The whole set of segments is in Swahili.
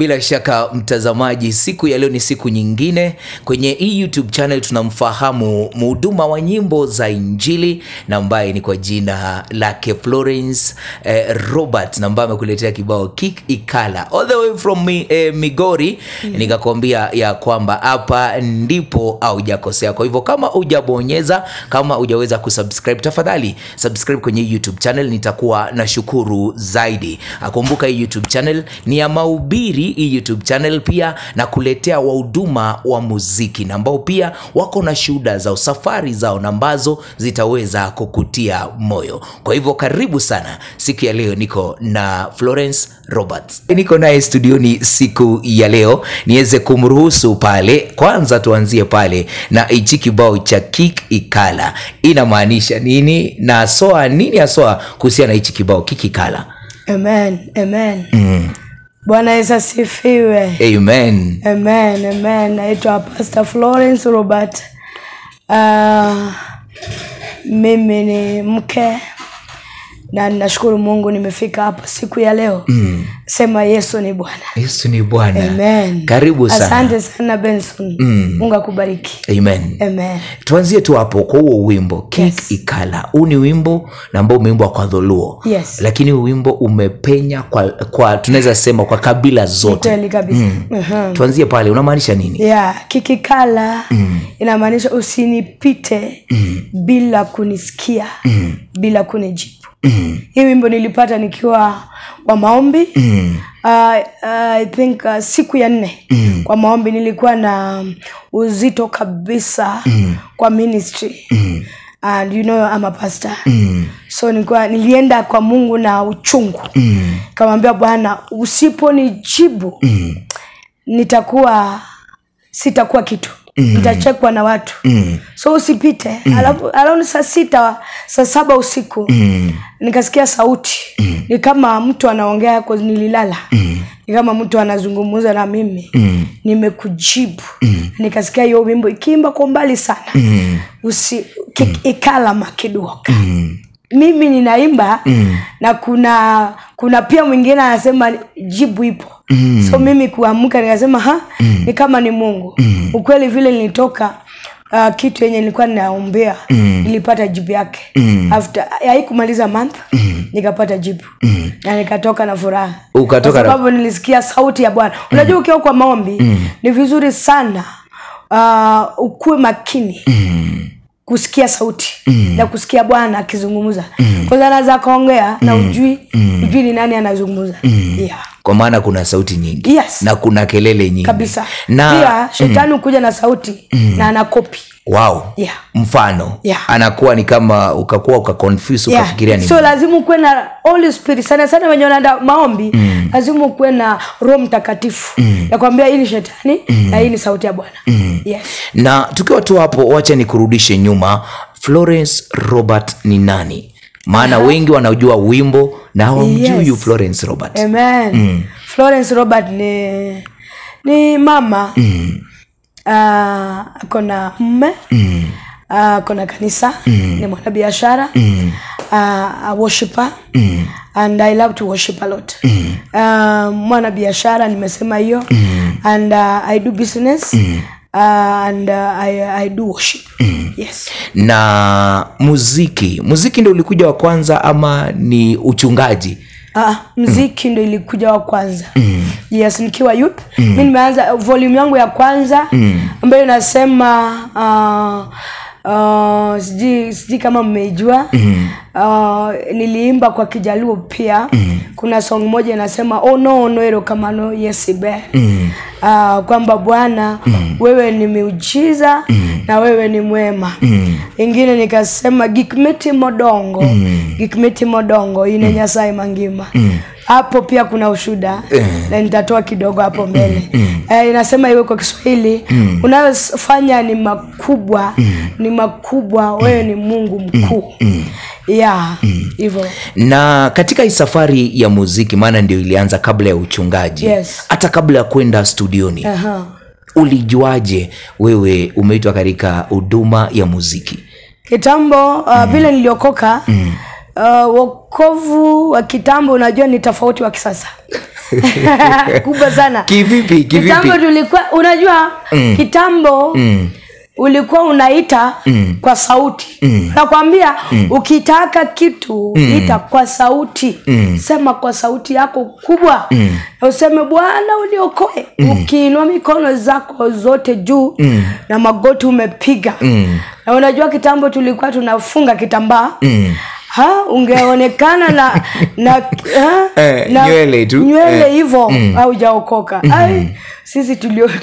bila shaka mtazamaji siku ya leo ni siku nyingine. Kwenye hii youtube channel tunamfahamu mhuduma wa nyimbo za injili na ambaye ni kwa jina lake florence eh, robert na ambaye amekuletea kibao Kick ikala all the way from mi, eh, migori. Mm. nikakwambia ya kwamba hapa ndipo aujakosea kwa hivyo kama hujabonyeza kama hujaweza kusubscribe tafadhali subscribe kwenye youtube channel nitakuwa na shukuru zaidi. Akumbuka hii youtube channel ni ya mahubiri hii youtube channel pia na kuletea wahuduma wa muziki na ambao pia wako na shuhuda zao safari zao na ambazo zitaweza kukutia moyo. Kwa hivyo karibu sana siku ya leo niko na florence roberts. Niko naye studioni siku ya leo niweze kumruhusu pale. Kwanza tuanzie pale na hichi kibao cha kik ikala. Inamaanisha nini na soa nini asoa kuhusiana na hichi kibao kik ikala? Amen amen bwana yesu asifiwe. Amen. Amen amen. Naitwa pastor florence robert. Uh, mimi ni mke na ninashukuru mungu nimefika hapa siku ya leo. Mm. Sema yesu ni bwana. Yesu ni bwana. Amen. Karibu sana. Asante sana benson. Mm. mungu akubariki. Amen. Amen. Tuanzie tu hapo kwa huo wimbo kik Yes. ikala. Huu ni wimbo na ambao umeimbwa kwa dholuo. Yes. lakini huu wimbo umepenya kwa, kwa tunaweza sema kwa kabila zote. Kweli kabisa. Mhm. tuanzie pale unamaanisha nini? Yeah, kikikala mm. inamaanisha usinipite mm. bila kunisikia mm. bila kunijibu mm. hii wimbo nilipata nikiwa kwa maombi mm. uh, uh, i think uh, siku ya nne mm. kwa maombi nilikuwa na uzito kabisa mm. kwa ministry mm and you know I'm a pastor mm. so nilikuwa nilienda kwa mungu na uchungu mm. kamwambia bwana usiponijibu mm nitakuwa sitakuwa kitu mm. itachekwa na watu mm. so usipite mm. alafu saa sita saa saba usiku mm. nikasikia sauti mm. ni kama mtu anaongea nililala mm. ni kama mtu anazungumza na mimi mm. nimekujibu mm. nikasikia hiyo wimbo ikiimba kwa mbali sana mm. Usi, ki, mm. ikala makiduoka mm mimi ninaimba mm. na kuna kuna pia mwingine anasema jibu ipo mm. so mimi kuamka nikasema ha mm. ni kama ni mungu mm. ukweli vile nilitoka uh, kitu yenye nilikuwa ninaombea mm. nilipata jibu yake mm. after haikumaliza month mm. nikapata jibu mm. na nikatoka na furaha Ukatoka kwa na- sababu nilisikia sauti ya bwana Mm. unajua ukiwa kwa maombi mm. ni vizuri sana uh, ukuwe makini mm kusikia sauti mm. na kusikia bwana akizungumza mm. kwanza anaweza akaongea na ujui mm. ujui ni nani anazungumza mm. yeah. Kwa maana kuna sauti nyingi Yes. na kuna kelele nyingi kabisa na pia shetani hukuja na sauti mm. na anakopi wow Yeah. mfano Yeah. anakuwa ni kama ukakuwa ukaconfuse Yeah. ukafikiria ni so lazima ukuwe na holy spirit sana sana wenye wanaenda maombi mm. lazima ukuwe na roho mtakatifu mm. nakwambia hii ni shetani mm. na hii ni sauti ya bwana mm. yes. na tukiwa tu hapo wacha nikurudishe nyuma florence robert ni nani maana yeah. wengi wanajua wimbo na hawamjui Yes. florence robert amen mm. florence robert ni ni mama mm. uh, akona mme mm. uh, akona kanisa mm. ni mwanabiashara mm. uh, a worshiper mm. and i love to worship a lot mm. uh, mwanabiashara nimesema hiyo mm. and uh, i do business mm. uh, and uh, I, i do worship mm. Yes na muziki muziki ndo ulikuja wa kwanza ama ni uchungaji Ah, mziki mm. ndo ilikuja wa kwanza mm. yes nikiwa youth mm. mi nimeanza volume yangu ya kwanza mm. ambayo inasema uh, uh, sijui sijui kama mmejua mm. uh, niliimba kwa kijaluo pia mm. Kuna song moja inasema oh no no ero kama no yes yesibe mm. uh, kwamba bwana mm. wewe ni miujiza mm. na wewe ni mwema mm. ingine nikasema gikmiti modongo mm. gikmiti modongo ine mm. nyasaye mangima hapo pia kuna ushuda na nitatoa kidogo hapo mbele mm. eh, inasema iwe kwa kiswahili mm. unayofanya ni makubwa mm. ni makubwa wewe ni mungu mkuu ya hivyo na katika hii safari ya muziki maana ndio ilianza kabla ya uchungaji. Yes. hata kabla ya kwenda studioni uh-huh. ulijuaje wewe umeitwa katika huduma ya muziki? Kitambo uh, vile niliokoka mm. uh, wokovu wa kitambo unajua ni tofauti wa kisasa. Kubwa sana. Kivipi kivipi? Kitambo tulikuwa unajua mm. kitambo mm ulikuwa unaita mm. kwa sauti mm. nakwambia mm. ukitaka kitu mm. ita kwa sauti mm. sema kwa sauti yako kubwa mm. na useme bwana uniokoe mm. ukiinua mikono zako zote juu mm. na magoti umepiga mm. na unajua kitambo tulikuwa tunafunga kitambaa mm ha ungeonekana na na, ha, Eh, na nywele tu. nywele Eh. hivyo haujaokoka Ai, sisi tulio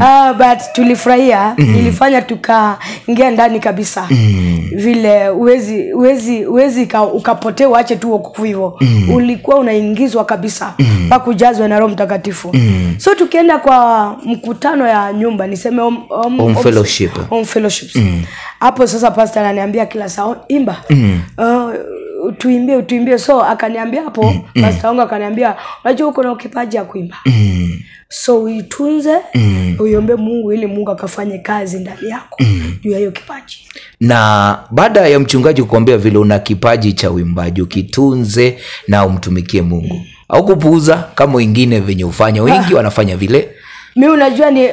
Ah, but tulifurahia. Mm. ilifanya tukaingia ndani kabisa. Mm. vile uwezi uwezi uwezi ukapotea uache tu wokovu hivyo. Ulikuwa unaingizwa kabisa mpaka pakujazwa na roho mtakatifu. Mm. so tukienda kwa mkutano ya nyumba niseme om, om, om, fellowship. om fellowships. Hapo sasa pastor ananiambia kila saa imba. Mm. uh, tuimbie utuimbie. So akaniambia hapo mm. pastor wangu akaniambia unajua uko na kipaji ya kuimba so uitunze mm. uiombe mungu ili mungu akafanye kazi ndani yako juu ya hiyo kipaji. Na baada ya mchungaji kukuambia vile una kipaji cha uimbaji ukitunze na umtumikie mungu. Mm. au kupuuza kama wengine venye ufanya wengi wanafanya vile. Mi unajua ni,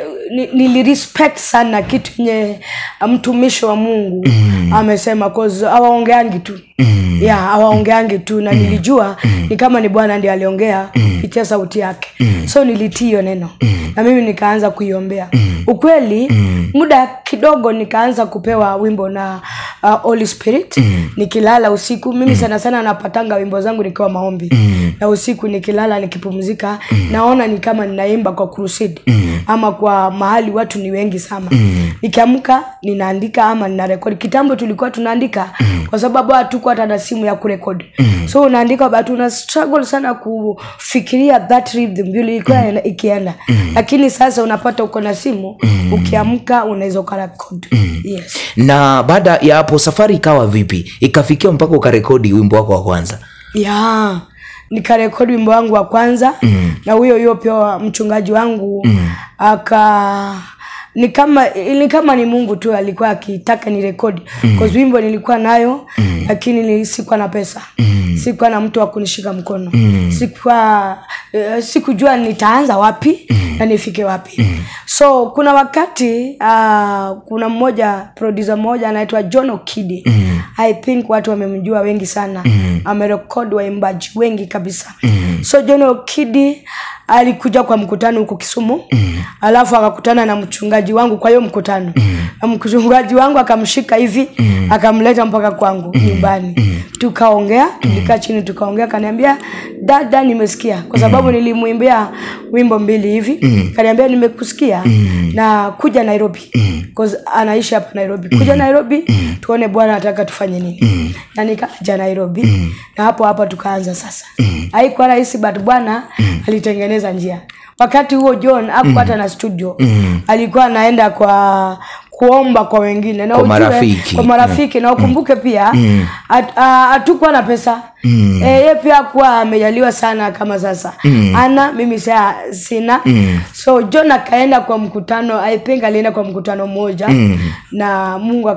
nilirespect sana kitu nye mtumishi wa mungu mm. amesema cause awaongeangi tu mm. yeah, awaongeangi tu na mm. nilijua mm. ni kama ni bwana ndiye aliongea kupitia mm. sauti yake mm. so nilitii hiyo neno mm. Na mimi nikaanza kuiombea mm. ukweli mm. muda kidogo nikaanza kupewa wimbo na uh, holy spirit mm. nikilala usiku mimi mm. sana sana napatanga wimbo zangu nikiwa maombi mm. na usiku nikilala nikipumzika mm. naona ni kama ninaimba kwa crusade mm. ama kwa mahali watu ni wengi sana mm. Nikiamka ninaandika ama nina rekodi kitambo tulikuwa tunaandika mm. kwa sababu hatukuwa hata na simu ya kurekodi mm. so unaandika but una struggle sana kufikiria that rhythm vile ilikuwa mm. ikienda mm. lakini sasa unapata uko na simu mm. ukiamka unaweza ukarekodi mm. yes na baada ya hapo safari ikawa vipi ikafikia mpaka ukarekodi wimbo wako wa kwanza ya nikarekodi wimbo wangu wa kwanza mm. na huyo huyo pia mchungaji wangu mm. aka ni kama ni kama ni mungu tu alikuwa akitaka ni rekodi mm. wimbo nilikuwa nayo mm. lakini ni- sikuwa na pesa mm. sikuwa na mtu wa kunishika mkono mm. sikuwa uh, sikujua nitaanza wapi mm. na nifike wapi mm. so kuna wakati uh, kuna mmoja producer mmoja anaitwa john okidi mm. i think watu wamemjua wengi sana mm. amerekodi waimbaji wengi kabisa mm. So john okidi alikuja kwa mkutano huko kisumu mm. alafu akakutana na mchungaji wangu kwa hiyo mkutano mm. na mchungaji wangu akamshika hivi mm. akamleta mpaka kwangu mm. nyumbani mm. tukaongea tulikaa mm. chini tukaongea kaniambia dada nimesikia kwa sababu mm. nilimwimbia wimbo mbili hivi mm. kaniambia nimekusikia mm. na kuja nairobi mm. anaishi hapa nairobi kuja nairobi mm. tuone bwana anataka tufanye nini mm. na nikaja nairobi mm. na hapo hapa tukaanza sasa mm. haikuwa rahisi but bwana mm. alitengeneza njia wakati huo john akupata mm. na studio mm. alikuwa anaenda kwa kuomba kwa wengine na Kwa ujue- marafiki. kwa marafiki na ukumbuke pia hatukuwa mm. hatukuwa na pesa mm. e, ye pia kuwa amejaliwa sana kama sasa mm. ana mimi saa sina mm. so john akaenda kwa mkutano i think alienda kwa mkutano mmoja mm. na mungu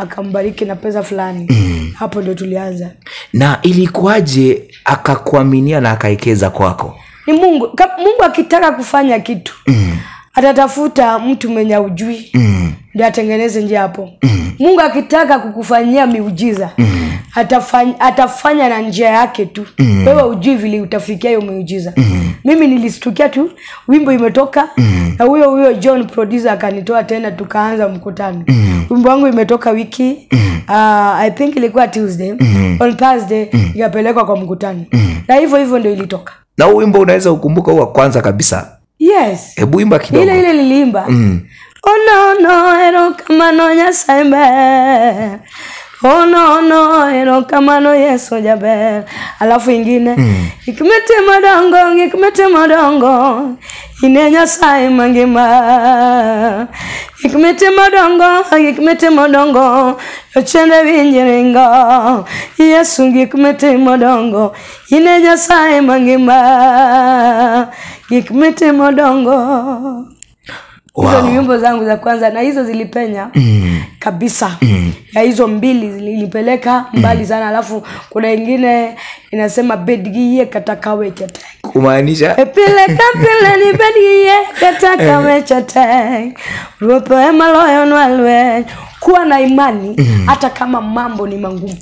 akambariki na pesa fulani mm. Hapo ndio tulianza. Na ilikuwaje akakuaminia na akaekeza kwako? Ni mungu. Ka, mungu akitaka kufanya kitu mm. Atatafuta mtu mwenye ujui mm. ndio atengeneze njia hapo mm. mungu akitaka kukufanyia miujiza mm. atafanya, atafanya na njia yake tu mm. wewe ujui vile utafikia hiyo miujiza mm. mimi nilistukia tu wimbo imetoka mm. na huyo huyo john producer akanitoa tena tukaanza mkutano mm. wimbo wangu imetoka wiki mm. uh, i think ilikuwa tuesday mm. on thursday mm. ikapelekwa kwa mkutano mm. na hivyo hivyo ndio ilitoka na huu wimbo unaweza ukumbuka huu wa kwanza kabisa yes. Hebu imba kidogo. Ile ile liliimba mm. Oh, onono erokamano nyasaye ber oh, onono erokamano yesu jaber alafu ingine. Mm. ikmetimo dongo ikmetimo dongo ine nyasaye mangima. Gik mitimo dongo gik mitimo dongo jochende winj ringo. Yesu gik mitimo dongo ine nyasaye mangima. Gikmete modongo hizo Wow. ni nyimbo zangu za kwanza na hizo zilipenya mm. kabisa mm. ya hizo mbili zilipeleka mbali mm. sana alafu kuna ingine inasema bedgiye katakawechete kumaanisha epile kapile ni bedgiye ruopo emaloyo nwalwe kuwa na imani hata kama mambo ni mangumu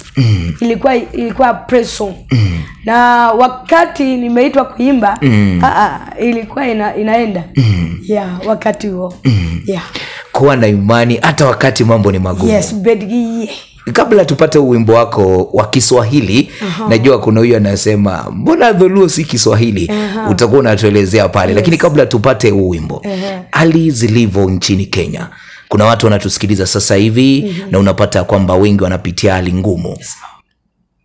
ilikuwa ilikuwa preso mm. na wakati nimeitwa kuimba aa, ilikuwa ina, inaenda yeah, wakati huo yeah. kuwa na imani hata wakati mambo ni magumu yes bedgiye kabla tupate uwimbo wimbo wako wa kiswahili uh-huh. najua kuna huyu anasema mbona dholuo si kiswahili uh-huh. utakuwa unatuelezea pale yes. lakini kabla tupate uwimbo uh-huh. hali zilivyo nchini kenya kuna watu wanatusikiliza sasa hivi mm -hmm. na unapata kwamba wengi wanapitia hali ngumu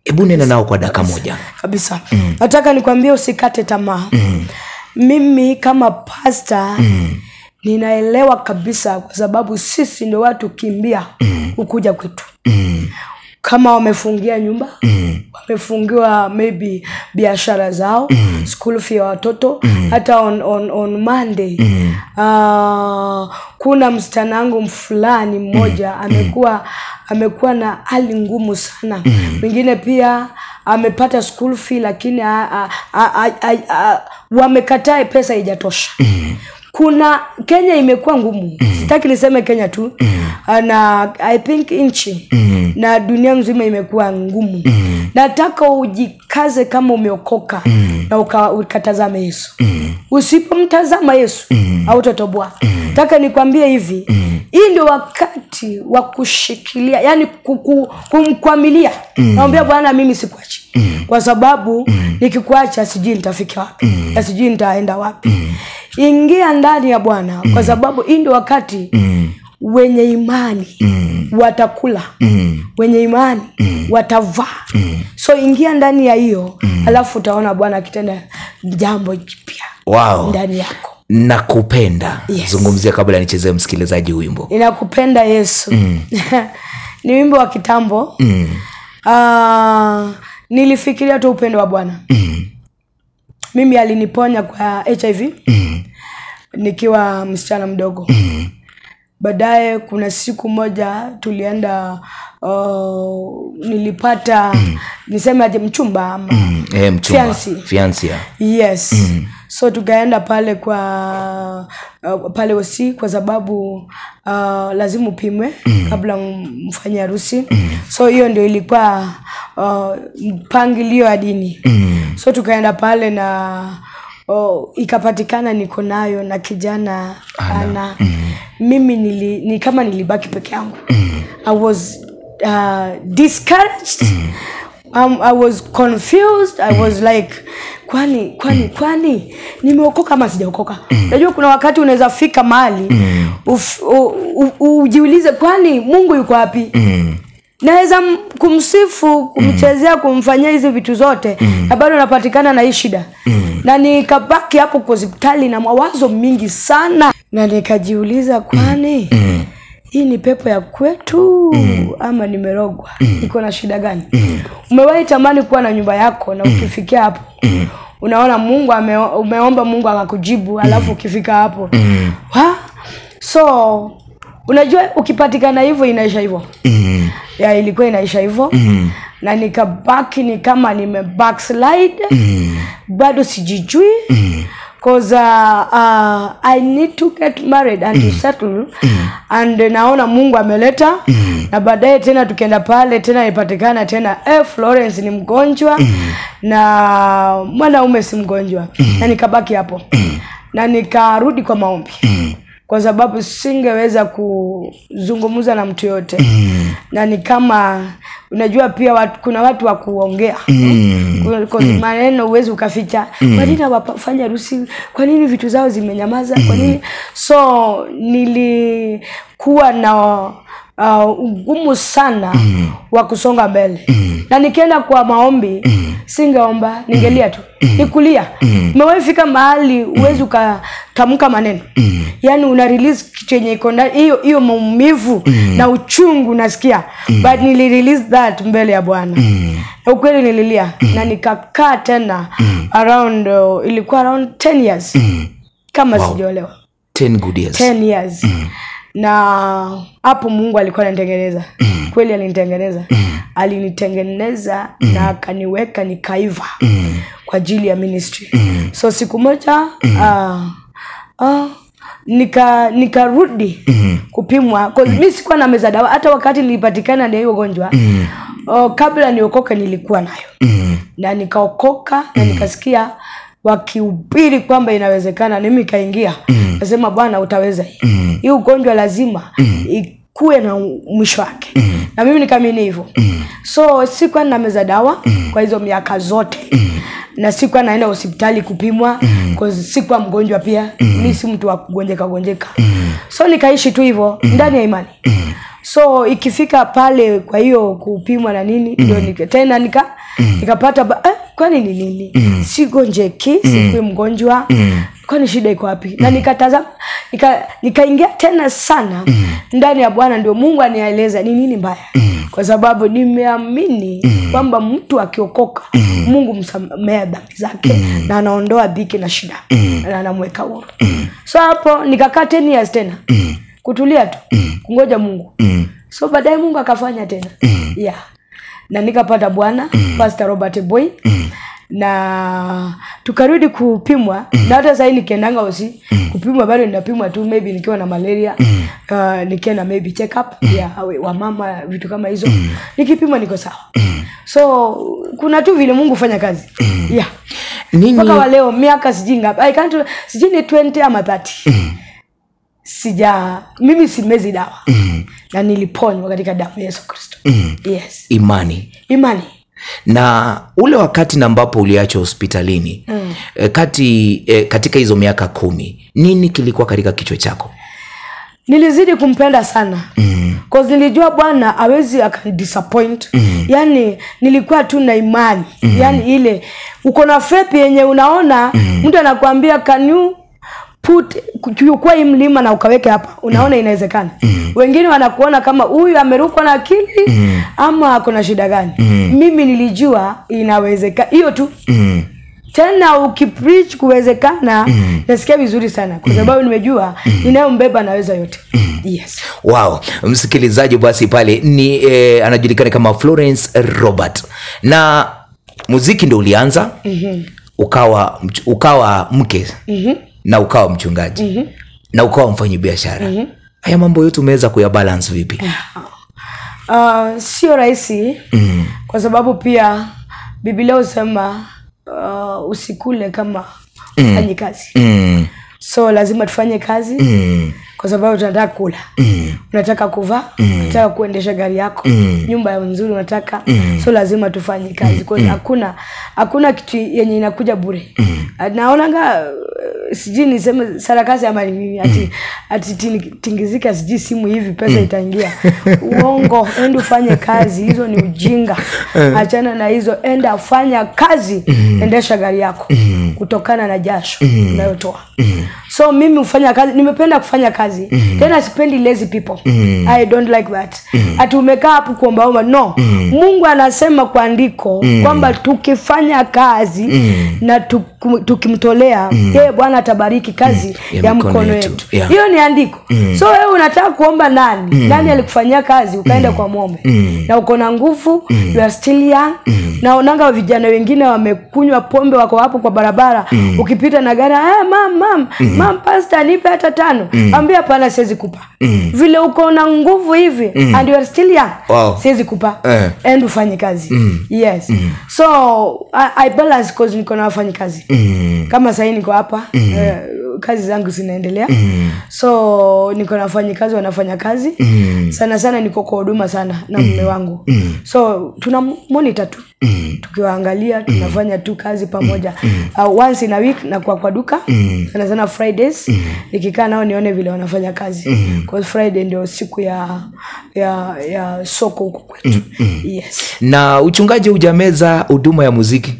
hebu nena nao kwa daka moja kabisa nataka nikwambie usikate tamaa mm. mimi kama pasta mm. ninaelewa kabisa kwa sababu sisi ndo watu kimbia mm. ukuja kwetu kama wamefungia nyumba mm. wamefungiwa maybe biashara zao mm. school fee ya watoto mm. hata on, on, on monday mm. uh, kuna msichana fulani mmoja mm. amekuwa amekuwa na hali ngumu sana mwingine pia amepata school fee lakini wamekataa pesa haijatosha kuna kenya imekuwa ngumu mm. sitaki niseme kenya tu mm. na i think nchi na dunia nzima imekuwa ngumu mm. nataka ujikaze kama umeokoka mm. na uka- ukatazame yesu mm. usipomtazama yesu mm. autotoboa taka nikwambie hivi mm. hii ndio wakati wa kushikilia yani kumkwamilia naambia bwana mimi sikuachi mm. kwa sababu mm. nikikuacha sijui nitafika wapi mm. na sijui nitaenda wapi ingia ndani ya bwana mm. kwa sababu hii ndio wakati mm. wenye imani mm. watakula mm. wenye imani mm. watavaa mm. so ingia ndani ya hiyo mm. alafu utaona bwana akitenda jambo jipya wow. ndani yako nakupenda Yes. zungumzia kabla nichezee msikilizaji wimbo inakupenda yesu mm. ni wimbo wa kitambo mm. uh, nilifikiria tu upendo wa bwana mimi aliniponya kwa hiv mm. nikiwa msichana mdogo mm. baadaye kuna siku moja tulienda uh, nilipata mm. niseme aje mchumba ama Mm. Eh, mchumba yes so tukaenda pale kwa uh, pale osi kwa sababu uh, lazima upimwe kabla m- mfanye harusi. So hiyo ndio ilikuwa uh, mpangilio ya dini. So tukaenda pale na oh, ikapatikana niko nayo na kijana ana. Mimi nili, ni kama nilibaki peke yangu. I was uh, discouraged. Um, i was confused. I was like kwani kwani kwani? Nimeokoka ama sijaokoka? Najua kuna wakati unaweza fika mahali u- ujiulize kwani mungu yuko wapi? Naweza kumsifu kumchezea kumfanyia hizi vitu zote mm. na bado napatikana na hii shida. Na nikabaki hapo kwa hospitali na mawazo mingi sana. Na nikajiuliza kwani hii ni pepo ya kwetu mm. ama nimerogwa mm. iko na shida gani mm. umewahi tamani kuwa na nyumba yako na ukifikia hapo mm. unaona mungu ame, umeomba mungu akakujibu alafu ukifika hapo mm. ha? so unajua ukipatikana hivyo inaisha hivyo mm. ya ilikuwa inaisha hivyo mm. na nikabaki ni kama nime backslide Mm. bado sijijui cause uh, uh, i need to get married and mm. to settle mm. and naona mungu ameleta mm. na baadaye tena tukienda pale tena ipatikana tena eh, florence ni mgonjwa mm. na mwanaume si mgonjwa mm. na nikabaki hapo mm. na nikarudi kwa maombi kwa sababu singeweza kuzungumza na mtu yote mm. na ni kama unajua pia watu, kuna watu wa kuongea Kwa- mm. maneno uwezi ukaficha mm. kwa nini hawafanya harusi kwa nini vitu zao zimenyamaza mm. kwa nini so nilikuwa na uh, ugumu sana wa kusonga mbele mm. na nikienda kwa maombi mm. singeomba ningelia tu mm. nikulia umewahi fika mahali huwezi ukatamka maneno mm. yaani una release chenye iko hiyo hiyo maumivu mm. na uchungu nasikia mm. but nili release that mbele ya bwana na ukweli nililia mm. na nikakaa tena mm. around uh, ilikuwa around 10 years mm. kama Wow. sijaolewa 10 10 good years 10 years na hapo mungu alikuwa ananitengeneza. Kweli alinitengeneza. Alinitengeneza na akaniweka nikaiva kwa ajili ya ministry. So siku moja uh, uh, nika nikarudi kupimwa. Mi sikuwa na meza dawa. Hata wakati nilipatikana na hiyo gonjwa oh, kabla niokoke nilikuwa nayo. Na nikaokoka na nikasikia wakihubiri kwamba inawezekana nimi ikaingia nasema bwana utaweza hii mm. hii ugonjwa lazima mm. ikuwe na mwisho wake mm. na mimi nikaamini hivyo mm. so sikuwa na meza dawa mm. kwa hizo miaka zote mm na sikuwa naenda hospitali kupimwa mm. sikuwa mgonjwa pia mm. mi si mtu wa kugonjeka gonjeka mm. so nikaishi tu hivyo mm. ndani ya imani mm. so ikifika pale kwa hiyo kupimwa na nini ndio nika, tena nika mm. nikapata ba- eh, kwani ni nini Mm. sigonjeki sikui mgonjwa mm. kwani shida iko wapi Mm. na nikatazama nika- nikaingia tena sana mm. ndani ya bwana ndio mungu anieleza ni nini mbaya mm. kwa sababu nimeamini kwamba mtu akiokoka mm. mungu msamea dhambi zake mm. na anaondoa dhiki na shida mm. na anamweka huru mm. so hapo nikakaa 10 years tena kutulia tu mm. kungoja mungu mm. so baadaye mungu akafanya tena mm. yeah na nikapata bwana mm. pastor robert boy na tukarudi kupimwa mm. na hata sahii nikiendanga usi kupimwa bado ninapimwa tu maybe nikiwa na malaria mm. uh, nikienda maybe check up mm. ya wamama vitu kama hizo mm. nikipimwa niko sawa mm. so kuna tu vile mungu fanya kazi mm. yeah nini mpaka wa leo miaka sijui ngapi I can't- sijui ni 20 ama 30 sija mimi simezi dawa mm. na niliponywa katika damu ya yesu kristo mm. yes imani imani na ule wakati na ambapo uliachwa hospitalini mm. e, kati e, katika hizo miaka kumi nini kilikuwa katika kichwa chako nilizidi kumpenda sana mm. nilijua bwana awezi akanidisappoint mm. yani nilikuwa tu na imani mm. yani ile uko na faith yenye unaona mm. mtu anakuambia can you put kuchukua hii mlima na ukaweke hapa unaona inawezekana mm. wengine wanakuona kama huyu amerukwa na akili mm. ama ako na shida gani mm. mimi nilijua inawezekana hiyo tu mm. tena ukipreach kuwezekana mm. nasikia vizuri sana kwa sababu mm. nimejua mm. inayombeba naweza yote mm. yes wow msikilizaji basi pale ni eh, anajulikana kama florence robert na muziki ndo ulianza mm-hmm. ukawa ukawa mke mm-hmm. Na ukawa mchungaji mm-hmm. na ukawa mfanyi biashara mm-hmm. haya mambo yote umeweza kuyabalance vipi uh, sio rahisi mm-hmm. kwa sababu pia biblia husema uh, usikule kama mm -hmm. kazi mm-hmm. so lazima tufanye kazi Mm. Kwa sababu tunataka kula. Mm. unataka kuvaa unataka kuendesha gari yako. Mm. nyumba ya nzuri unataka. Mm. so lazima tufanye kazi. Kwa hiyo hakuna hakuna kitu yenye inakuja bure. Mm. naonanga uh, sijui niseme sarakasi ama ni nini ati, ati tingizika sijui simu hivi pesa mm. itaingia. Uongo enda ufanye kazi hizo ni ujinga. Achana na hizo enda fanya kazi mm. endesha gari yako. Mm. kutokana na jasho unayotoa so mimi hufanya kazi nimependa kufanya kazi. Tena sipendi lazy people. I don't like that. Ati umekaa hapo kuombaomba no. Mungu anasema kwa andiko kwamba tukifanya kazi na tuku- tukimtolea yeye bwana atabariki kazi Ya ya, mkono yetu. hiyo Yeah. ni andiko. So wewe unataka kuomba nani? Nani alikufanyia kazi ukaenda kwa mwombe? Na uko na nguvu you are still young. Naonanga vijana wengine wamekunywa pombe wako hapo kwa barabara. Ukipita na gari ah, mam mam mam pasta nipe hata tano mm. ambia pana siwezi kupa mm. vile uko na nguvu hivi mm. and you are still young Wow. siwezi kupa Eh. end ufanye kazi mm. yes mm. so I, I balance cause niko na wafanyi kazi kama sahii niko hapa mm. eh, kazi zangu zinaendelea. Mm. so niko na wafanyi kazi wanafanya kazi. Mm. sana sana niko kwa huduma sana na mume wangu. Mm. so tuna monitor tu. Mm. tukiwaangalia tunafanya tu kazi pamoja. Mm. uh, once in a week na kwa kwa duka. Sana sana fridays. Mm. nikikaa nao nione vile wanafanya kazi. Cause friday ndio siku ya ya ya soko huko kwetu. Mm. yes. Na uchungaji hujameza huduma ya muziki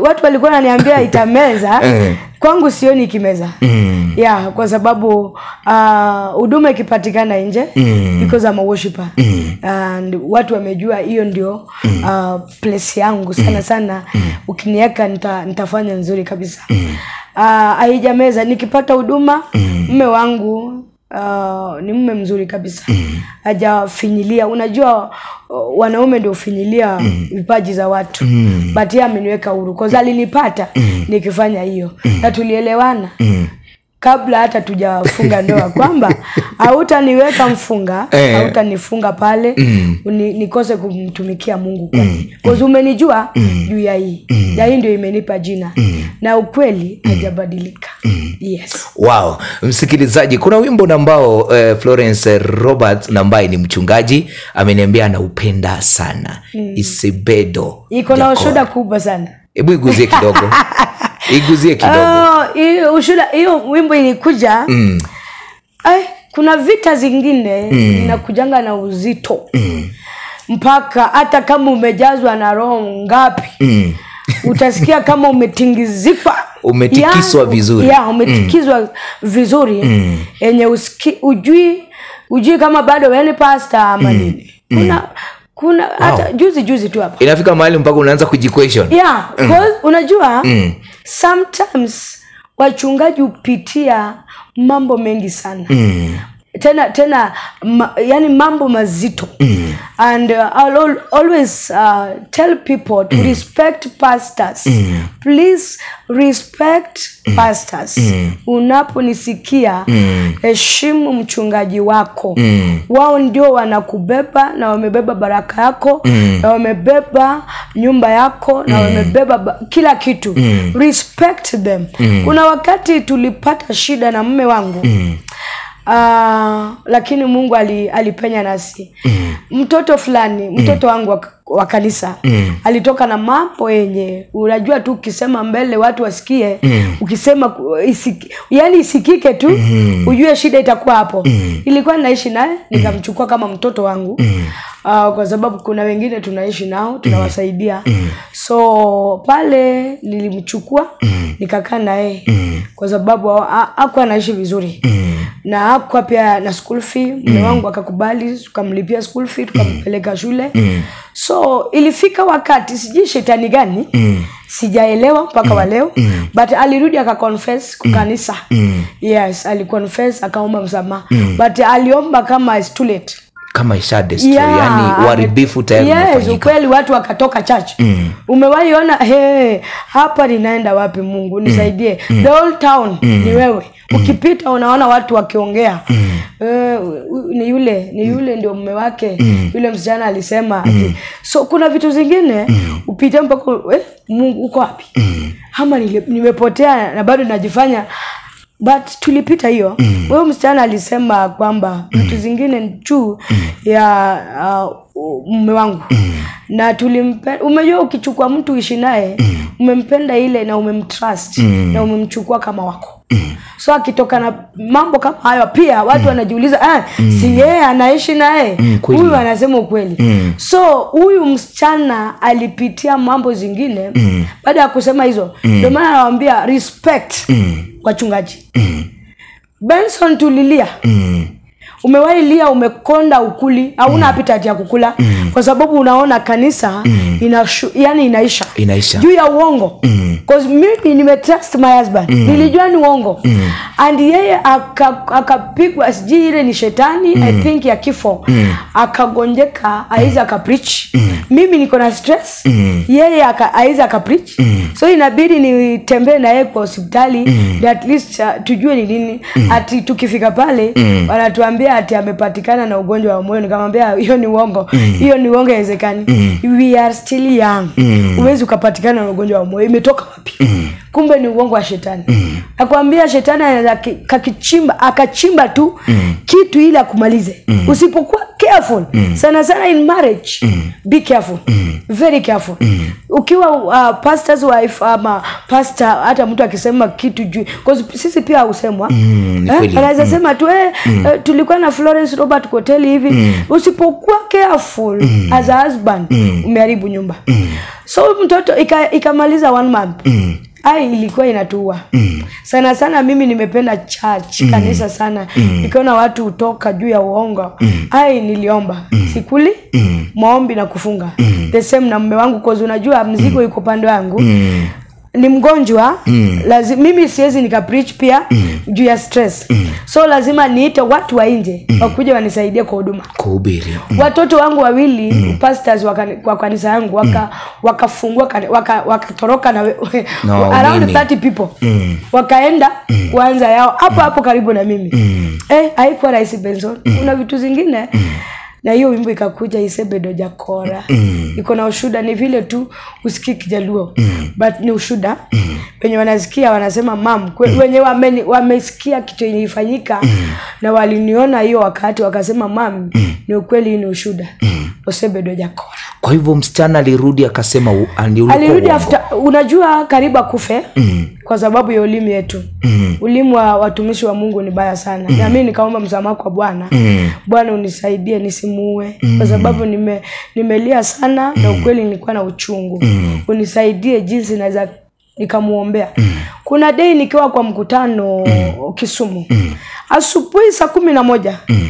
watu walikuwa wananiambia itameza Eh. kwangu sioni ikimeza mm. yeah kwa sababu ah, huduma uh, ikipatikana nje mm. because I'm a worshiper mm. and watu wamejua hiyo ndio mm. uh, place yangu sana sana mm. ukiniweka nita, nitafanya nzuri kabisa mm. uh, haijameza nikipata huduma mme mm. wangu Uh, ni mume mzuri kabisa. Mm. ajafinyilia unajua uh, wanaume ndio ufinyilia vipaji za watu. Mm. but yeye ameniweka huru. Cause alinipata mm. nikifanya hiyo. Mm. na tulielewana. Mm. Kabla hata tujafunga ndoa kwamba hautaniweka mfunga Eh. hautanifunga pale uni, nikose kumtumikia mungu kwa mm, umenijua juu ya hii. Ya hii ndio imenipa jina. Mm, na ukweli hajabadilika yes. Wow. Msikilizaji kuna wimbo na ambao eh, florence robert na ambaye ni mchungaji ameniambia anaupenda sana. Mm. isibedo iko na ushuda kubwa sana. Hebu iguzie kidogo. Iguzie kidogo. Oh, hiyo ushuda hiyo wimbo ilikuja. Mm. Ay, kuna vita zingine inakujanga na uzito. Mm. mpaka hata kama umejazwa na roho ngapi. Mm. Utasikia kama umetingizikwa. Umetikiswa Ya, vizuri. ya umetikizwa vizuri. Yenye usiki, ujui ujui kama bado wewe ni pasta ama nini. Kuna kuna hata juzi juzi tu hapa. Inafika mahali mpaka unaanza kujiquestion. Yeah, cause unajua sometimes wachungaji hupitia mambo mengi sana. Mm. Tena tena ma, yani mambo mazito mm. and uh, I'll al always uh, tell people to mm. respect pastors mm. please respect mm. pastors mm. unaponisikia heshimu mm. mchungaji wako mm. wao ndio wanakubeba na wamebeba baraka yako mm. na wamebeba nyumba yako mm. na wamebeba kila kitu mm. respect them mm. kuna wakati tulipata shida na mme wangu mm. Uh, lakini mungu ali, alipenya nasi mm. mtoto fulani mtoto wangu wa, kanisa mm. alitoka na mambo yenye unajua tu ukisema mbele watu wasikie mm. ukisema isiki, yani isikike tu mm. ujue shida itakuwa hapo mm. ilikuwa naishi naye nikamchukua kama mtoto wangu mm. uh, kwa sababu kuna wengine tunaishi nao tunawasaidia mm. so pale nilimchukua mm. nikakaa naye mm. kwa sababu akuwa anaishi vizuri mm na hakuwa pia na school fee mume wangu akakubali tukamlipia school fee tukampeleka shule mm. so ilifika wakati sijui shetani gani mm. sijaelewa mpaka mm. wa leo mm. but alirudi akaconfess kukanisa kanisa mm. yes aliconfess akaomba msamaha mm. but aliomba kama it's too late kama isha destroy Yeah, yani uharibifu tayari yes, umefanyika ukweli watu wakatoka church mm. umewahi ona hey, hapa ninaenda wapi mungu nisaidie mm. the whole town mm. ni wewe mm. ukipita unaona watu wakiongea mm. Uh, ni yule ni yule mm. ndio mume wake yule msichana alisema ati so kuna vitu zingine mm. upite mpaka eh, mungu uko wapi mm. ama nimepotea na bado najifanya but tulipita hiyo. Huyo msichana alisema kwamba vitu zingine ni juu ya uh, mume wangu. Na tulimpenda umejua ukichukua mtu ishi naye mm. umempenda ile na umemtrust mm. na umemchukua kama wako so akitoka na mambo kama hayo pia watu mm. wanajiuliza ah, si yeye anaishi naye mm, huyu anasema ukweli Mm. so huyu msichana alipitia mambo zingine mm. baada ya kusema hizo ndio mm. maana anawambia respect mm. wachungaji Mm. benson tulilia umewahi lia umekonda ukuli hauna mm. appetite ya kukula mm. kwa sababu unaona kanisa mm. inashu, yani inaisha Inaisha. juu ya uongo cause mimi nimetrust my husband mm. nilijua ni uongo mm. and yeye akapigwa aka- sijui ile ni shetani mm. i think ya kifo mm. akagonjeka aiza akaprich mm. mimi niko na stress mm. yeye aka- akaprich mm. so inabidi nitembee na yeye kwa hospitali mm. at least uh, tujue ni nini mm. ati tukifika pale mm. wanatuambia ati amepatikana na ugonjwa wa moyo nikamwambia hiyo ni uongo hiyo mm. ni uongo haiwezekani mm. we are still young mm. uwezi ukapatikana na ugonjwa wa moyo imetoka wapi mm. kumbe ni uongo wa shetani mm. akwambia shetani anaweza kakichimba akachimba tu mm. kitu ili akumalize mm. usipokuwa careful mm. sana sana in marriage mm. be careful mm. very careful mm. ukiwa uh, pastors wife ama pastor hata mtu akisema kitu juu sisi pia husemwa mm, eh, anaweza mm. sema tu eh, eh, tulikuwa na Florence Robert Koteli hivi mm. usipokuwa careful mm. as a husband mm. umeharibu nyumba mm. so mtoto ikamaliza ika- one month mm ai ilikuwa inatua mm. sana sana mimi nimependa church mm. kanisa sana mm. nikiona watu hutoka juu ya uongo mm. ai niliomba mm. sikuli mm. maombi na kufunga mm. the same na mume wangu kozi unajua mzigo mm. iko pande wangu ni mgonjwa mm. mimi siwezi nika preach pia mm. juu ya stress mm. so lazima niite watu wa nje mm. wakuja wanisaidie kwa huduma kuhubiri watoto wangu wawili mm. pastors wa kwa kanisa yangu waka wakafungua kani- waka- wakatoroka na we- no, around mimi. 30 people mm. wakaenda kuanza yao hapo hapo mm. karibu na mimi mm. eh, haikuwa rahisi benson kuna vitu zingine na hiyo wimbo ikakuja isebedo jakora mm. iko na ushuda ni vile tu usikii kijaluo mm. but ni ushuda wenye wanasikia wanasema mam mm. wenye wame, wamesikia kitu yenye ifanyika na waliniona hiyo wakati wakasema mam mm. ni ukweli hii ni ushuda osebedo jakora kwa hivyo msichana alirudi akasema alirudi uongo. after unajua karibu akufe mm. kwa sababu ya ulimi yetu mm. ulimi wa watumishi wa mungu ni baya sana mm. na mimi nikaomba msamaha kwa bwana mm. bwana unisaidie nisimuue mm. kwa sababu nime, nimelia sana mm. na ukweli nilikuwa na uchungu mm. unisaidie jinsi naweza nikamuombea mm. kuna dei nikiwa kwa mkutano mm. kisumu mm. asubuhi saa kumi na moja mm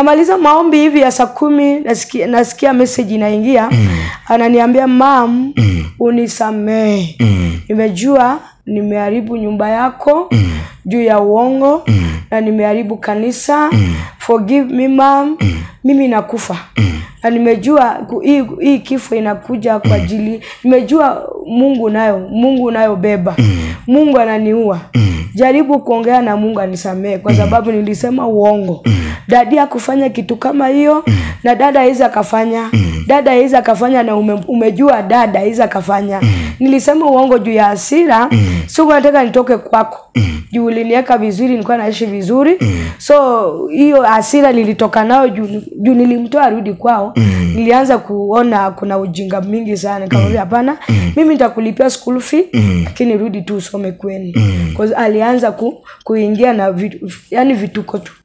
namaliza maombi hivi ya saa kumi nasikia, nasikia message inaingia mm. ananiambia mam mm. unisamehe mm. nimejua nimeharibu nyumba yako mm. juu ya uongo mm. na nimeharibu kanisa mm. forgive me mam mm. mimi nakufa mm. na nimejua hii, hii kifo inakuja kwa ajili mm. nimejua mungu nayo mungu nayobeba mm. mungu ananiua mm. jaribu kuongea na mungu anisamehe kwa sababu nilisema uongo mm. Dadi akufanya kitu kama hiyo mm. na dada hizi akafanya mm. dada hizi akafanya na ume, umejua dada hizi akafanya mm. nilisema uongo juu ya hasira mm. siku nataka nitoke kwako mm. juu uliniweka vizuri nilikuwa naishi vizuri mm. so hiyo hasira nilitoka nayo juu, juu nilimtoa arudi kwao mm. nilianza kuona kuna ujinga mingi sana nikamwambia hapana mm. mimi nitakulipia school fee mm. lakini rudi tu usome kweni mm. alianza ku, kuingia na vitu, yani vituko tu Mm.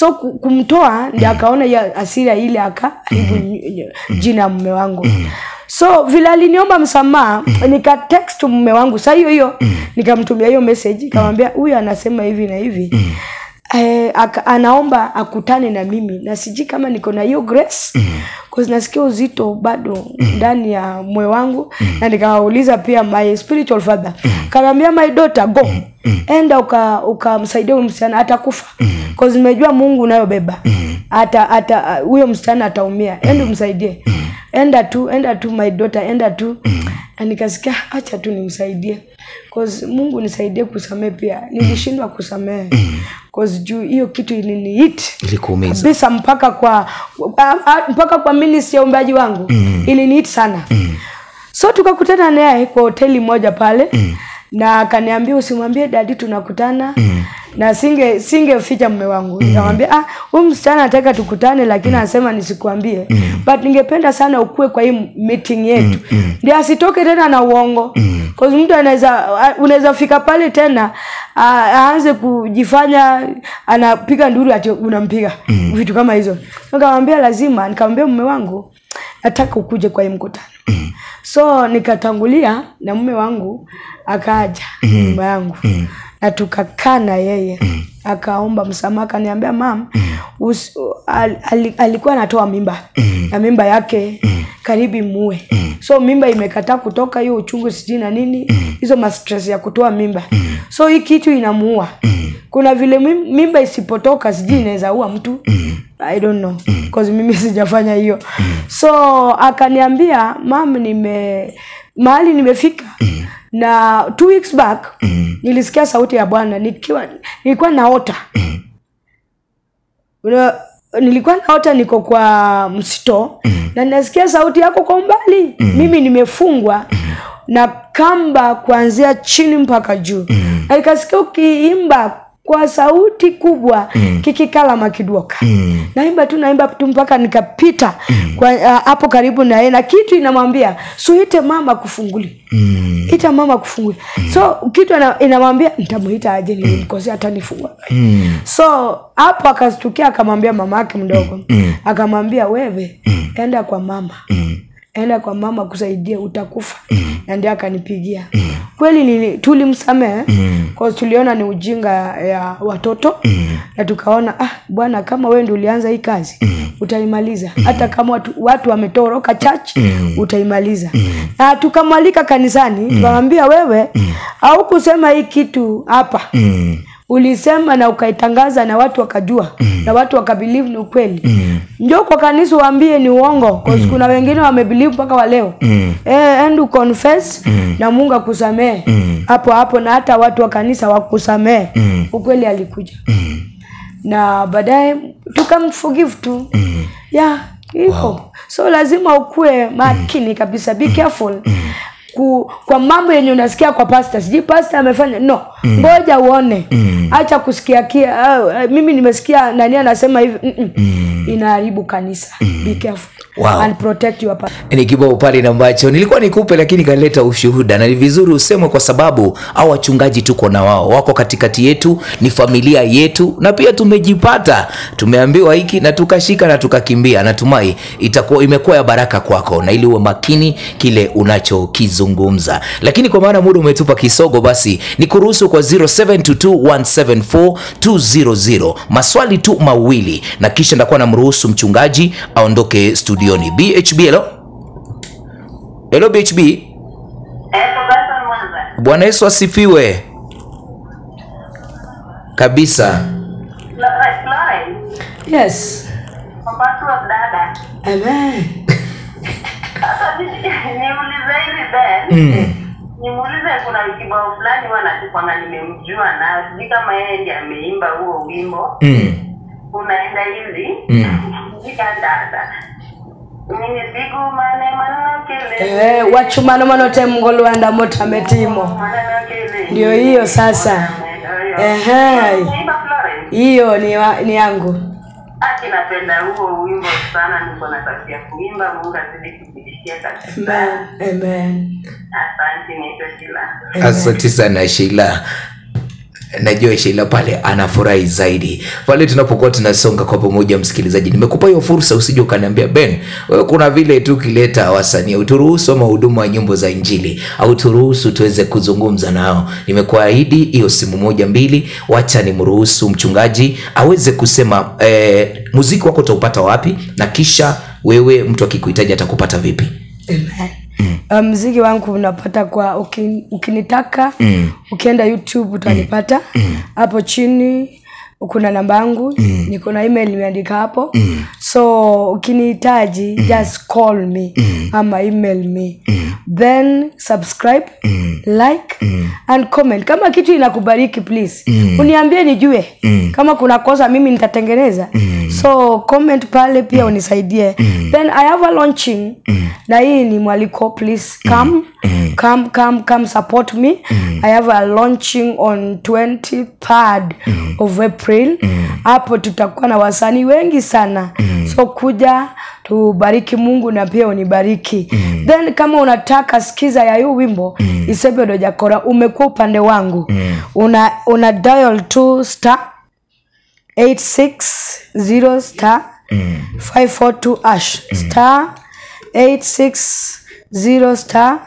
So ku- kumtoa ndi akaona ya asira ile aka mm. jina ya mume wangu mm. so vile aliniomba msamaha mm. nika text mume wangu saa hiyo hiyo mm. nikamtumia hiyo message nikamwambia huyu anasema hivi na hivi mm eh, aka, anaomba akutane na mimi na sijui kama niko na hiyo grace mm. nasikia uzito bado ndani mm. ya moyo wangu mm. na nikawauliza pia my spiritual father. Mm. kanaambia my daughter go. Mm. enda uka- ukamsaidia huyu msichana atakufa. Cause nimejua mungu unayobeba. Ata ata huyo msichana ataumia. Enda umsaidie. Mm. enda tu enda tu my daughter enda tu. Na nikasikia acha tu nimsaidie. Cause mungu nisaidie kusamehe pia. Nilishindwa kusamehe cause juu hiyo kitu iliniit ilikuumiza kabisa mpaka kwa mpaka kwa ministry ya umbaji wangu mm. iliniit sana mm. so tukakutana naye kwa hoteli moja pale mm. na akaniambia usimwambie dadi tunakutana mm. Na singe singeficha mume wangu mm. nikamwambia ah huyu msichana anataka tukutane lakini anasema nisikuambie mm. but ningependa sana ukue kwa hii meeting yetu mm. ndio asitoke tena na uongo mm. cause mtu anaweza unaweza fika pale tena aanze kujifanya anapiga nduru ati unampiga mm. vitu kama hizo nikamwambia lazima nikamwambia mume wangu nataka ukuje kwa hii mkutano mm. so nikatangulia na mume wangu akaja mm. mume yangu mm. Na tukakaa na yeye mm. akaomba msamaha akaniambia mam mm. us, al, al, alikuwa anatoa mimba mm. na mimba yake mm. karibi mue mm. so mimba imekataa kutoka hiyo uchungu sijui na nini hizo mm. mastress ya kutoa mimba mm. so hii kitu inamuua mm. kuna vile mimba isipotoka sijui inaweza ua mtu mm. i don't know cause mimi sijafanya hiyo mm. so akaniambia mam nime mahali nimefika mm. na two weeks back mm. nilisikia sauti ya bwana nikiwa nilikuwa naota mm. Una- nilikuwa naota niko kwa msito mm. na nasikia sauti yako kwa umbali mm. mimi nimefungwa mm. na kamba kuanzia chini mpaka juu mm. na nikasikia ukiimba kwa sauti kubwa mm. kikikala makiduoka naimba tu naimba tu mpaka nikapita kwa mm. hapo karibu na yeye na kitu inamwambia suite mama kufunguli mm. ita mama kufunguli so kitu ina- inamwambia nitamuita aje nilimkosea atanifungua Mm. so hapo akastukia akamwambia mama yake mdogo mm. akamwambia wewe mm. enda kwa mama mm. enda kwa mama kusaidia utakufa mm. na ndio akanipigia kweli tulimsamehe mm. tuliona ni ujinga ya watoto mm. na tukaona ah bwana kama wewe ndio ulianza hii kazi mm. utaimaliza hata kama watu, watu wametoroka church utaimaliza mm. na tukamwalika kanisani mm. tukamwambia wewe mm. au kusema hii kitu hapa Mm. Ulisema na ukaitangaza na watu wakajua mm. na watu wakabelieve ni ukweli mm. njo kwa kanisa waambie ni uongo cause kuna wengine wamebelieve mpaka wa leo Mm. eh, and confess mm. na mungu akusamehe hapo hapo na hata watu wa kanisa wakusamee mm. ukweli alikuja mm. na baadaye tukamforgive tu mm. yeah hivyo so lazima ukue makini kabisa be careful ku, kwa mambo yenye unasikia kwa pasta sijui pasta amefanya no ngoja mm. uone mm. acha kusikia kia Uh, mimi nimesikia nani anasema hivi Mm-mm. inaharibu kanisa. Mm. be careful. Wow. and protect your ni kibao pale ambacho nilikuwa nikupe lakini kaleta ushuhuda. Na ni vizuri usemwe kwa sababu au wachungaji tuko na wao. Wako katikati yetu ni familia yetu na pia tumejipata. Tumeambiwa hiki na tukashika na tukakimbia. Natumai itakuwa imekuwa ya baraka kwako na ili uwe makini kile unachokizungumza. Lakini kwa maana muda umetupa kisogo basi ni kuruhusu kwa 0722174200 maswali tu mawili na kisha ndakuwa namruhusu mchungaji aondoke studioni. Bhb hello? Hello bhb bwana yesu asifiwe. Kabisa. Yes. Amen. Nimuulize kuna kibao fulani huwa nimemjua na sijui kama yeye ndiye ameimba huo wimbo. mm. Unaenda hivi. Kele. eh, wachumanomanothe mngolwanda motametimo Maneno kele. Ndio hiyo sasa. Ehe. Hiyo ni, wa, ni yangu Aki napenda huo wimbo sana, niko na sauti ya kuimba. Mungu azidi kuzidishia katika amen, amen. Asante, naitwa Shila. asante sana najua sheila pale anafurahi zaidi. Pale tunapokuwa tunasonga kwa pamoja msikilizaji nimekupa hiyo fursa usije ukaniambia ben kuna vile tu kileta wasanii uturuhusu ama huduma wa nyimbo za injili au turuhusu tuweze kuzungumza nao? Nimekuahidi hiyo simu moja mbili wacha nimruhusu mchungaji aweze kusema eh, muziki wako utaupata wapi na kisha wewe mtu akikuhitaji atakupata vipi. Amen. Uh, mziki wangu unapata kwa ukin, ukinitaka mm. ukienda youtube utanipata hapo mm. chini kuna namba yangu mm. niko na email imeandika hapo mm. so ukinihitaji mm. just call me mm. ama email me mm. Then subscribe mm. like mm. and comment kama kitu inakubariki please mm. uniambie nijue mm. kama kuna kosa mimi nitatengeneza mm. so comment pale pia unisaidie mm. then i have a launching mm. na hii ni mwaliko please come mm. come come come support me mm. i have a launching on 23rd mm. of april hapo tutakuwa na wasanii wengi sana mm. So kuja tubariki mungu na pia unibariki mm. then kama unataka skiza ya hiyo wimbo mm. isebe jakora umekuwa upande wangu mm. una, una dial to star 860 star 542 ash mm. star 860 star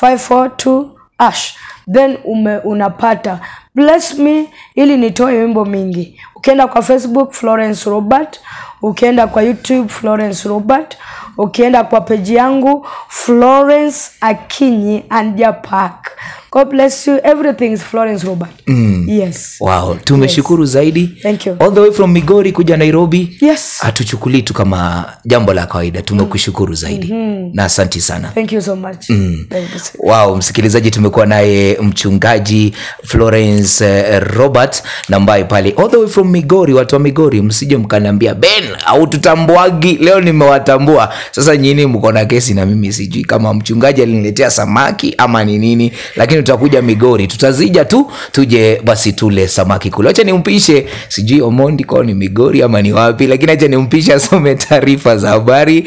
542 ash then ume, unapata bless me ili nitoe wimbo mingi ukienda kwa facebook florence robert ukienda kwa youtube florence robert. Ukienda kwa peji yangu florence akinyi anja park god bless you. Everything is florence robert. Mm. yes. Wow. Tumeshukuru zaidi. Thank you. all the way from migori kuja nairobi. Yes. Hatuchukulii tu kama jambo la kawaida. Tumekushukuru zaidi. Mm-hmm. na asanti sana. Thank you so much. Mm. wow msikilizaji tumekuwa naye mchungaji florence eh, robert na mbaye pale all the way from migori watu wa migori msije mkaniambia ben au tutambuagi? Leo nimewatambua. Sasa nyini mko na kesi na mimi sijui kama mchungaji aliniletea samaki ama ni nini lakini tutakuja migori. Tutazija tu tuje basi tule samaki kule. Acha nimpishe sijui omondi kwao ni migori ama ni wapi lakini acha nimpishe asome taarifa za habari